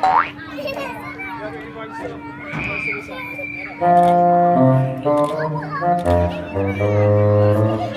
谢谢点赞。